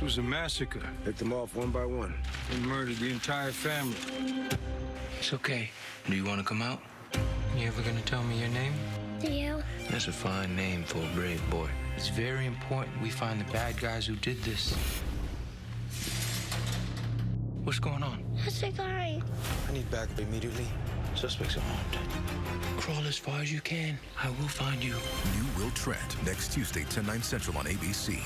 This was a massacre. Hit them off one by one. They murdered the entire family. It's okay. Do you want to come out? You ever gonna tell me your name? You? That's a fine name for a brave boy. It's very important we find the bad guys who did this. What's going on? That's a guy. I need backup immediately. Suspects are armed. Crawl as far as you can. I will find you. New Will Trent next Tuesday, 10, 9 central on ABC.